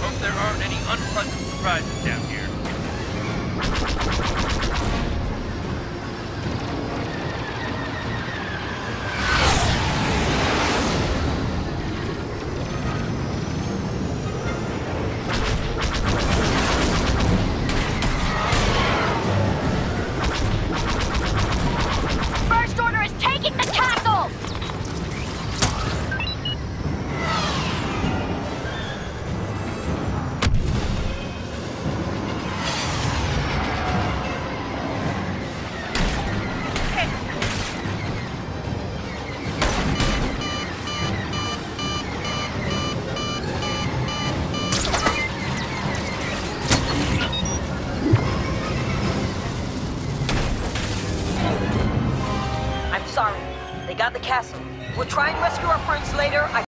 Hope there aren't any unpleasant surprises down here. Sorry. They got the castle. We'll try and rescue our friends later. I